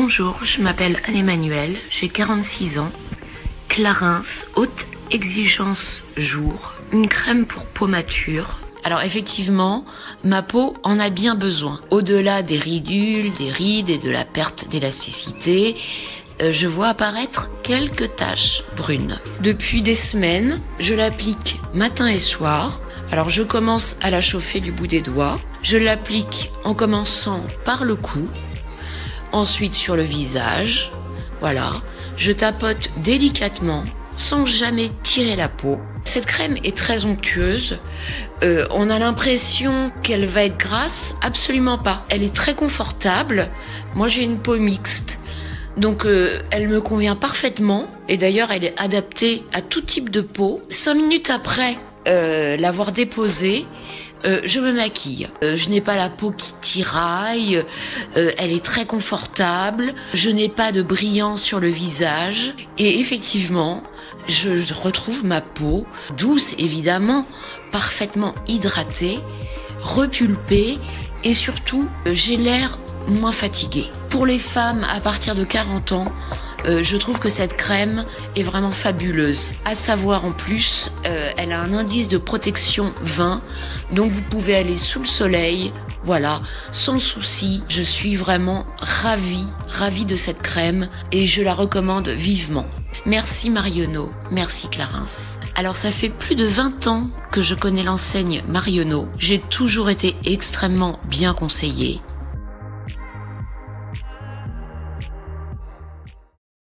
Bonjour, je m'appelle Anne-Emmanuelle, j'ai 46 ans. Clarins, haute exigence jour, une crème pour peau mature. Alors effectivement, ma peau en a bien besoin. Au-delà des ridules, des rides et de la perte d'élasticité, euh, je vois apparaître quelques taches brunes. Depuis des semaines, je l'applique matin et soir. Alors je commence à la chauffer du bout des doigts. Je l'applique en commençant par le cou, ensuite sur le visage. Voilà. Je tapote délicatement sans jamais tirer la peau. Cette crème est très onctueuse. Euh, on a l'impression qu'elle va être grasse. Absolument pas. Elle est très confortable. Moi j'ai une peau mixte. Donc euh, elle me convient parfaitement. Et d'ailleurs elle est adaptée à tout type de peau. Cinq minutes après euh, l'avoir déposée, euh, je me maquille. Euh, je n'ai pas la peau qui tiraille. Euh, elle est très confortable. Je n'ai pas de brillant sur le visage. Et effectivement, je retrouve ma peau douce, évidemment, parfaitement hydratée, repulpée. Et surtout, j'ai l'air moins fatiguée. Pour les femmes à partir de 40 ans, euh, je trouve que cette crème est vraiment fabuleuse. À savoir en plus, euh, elle a un indice de protection 20, donc vous pouvez aller sous le soleil, voilà, sans souci. Je suis vraiment ravie, ravie de cette crème et je la recommande vivement. Merci Marionneau, merci Clarence. Alors ça fait plus de 20 ans que je connais l'enseigne Marionneau. J'ai toujours été extrêmement bien conseillée